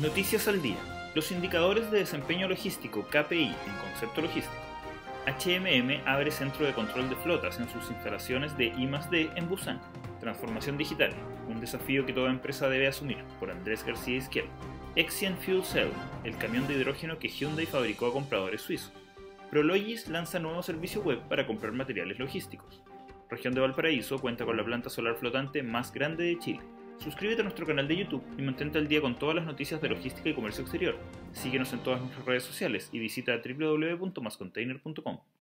Noticias al día. Los indicadores de desempeño logístico KPI en concepto logístico. HMM abre centro de control de flotas en sus instalaciones de I+D en Busan. Transformación digital, un desafío que toda empresa debe asumir, por Andrés García Izquierdo. Exien Fuel Cell, el camión de hidrógeno que Hyundai fabricó a compradores suizos. Prologis lanza nuevo servicio web para comprar materiales logísticos. Región de Valparaíso cuenta con la planta solar flotante más grande de Chile. Suscríbete a nuestro canal de YouTube y mantente al día con todas las noticias de logística y comercio exterior. Síguenos en todas nuestras redes sociales y visita www.mascontainer.com.